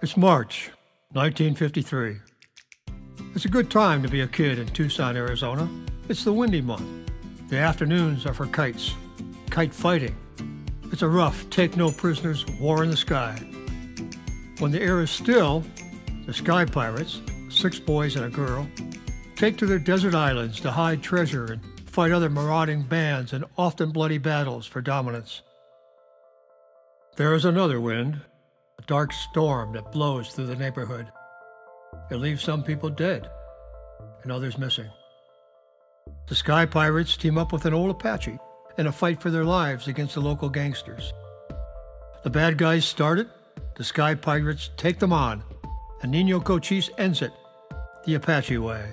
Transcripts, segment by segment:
It's March 1953. It's a good time to be a kid in Tucson, Arizona. It's the windy month. The afternoons are for kites, kite fighting. It's a rough, take no prisoners war in the sky. When the air is still, the sky pirates, six boys and a girl, take to their desert islands to hide treasure and fight other marauding bands in often bloody battles for dominance. There is another wind, a dark storm that blows through the neighborhood. It leaves some people dead and others missing. The Sky Pirates team up with an old Apache in a fight for their lives against the local gangsters. The bad guys start it, the Sky Pirates take them on, and Nino Cochise ends it the Apache way.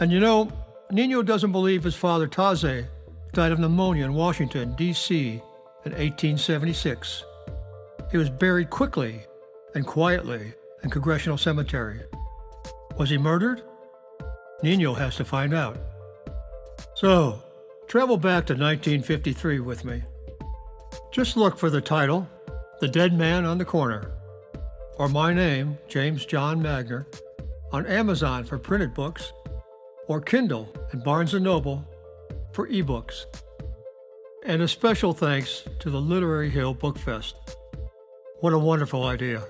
And you know, Nino doesn't believe his father Taza died of pneumonia in Washington, D.C. in 1876. He was buried quickly and quietly in Congressional Cemetery. Was he murdered? Nino has to find out. So, travel back to 1953 with me. Just look for the title, The Dead Man on the Corner, or my name, James John Magner, on Amazon for printed books, or Kindle and Barnes & Noble for ebooks. And a special thanks to the Literary Hill Book Fest. What a wonderful idea.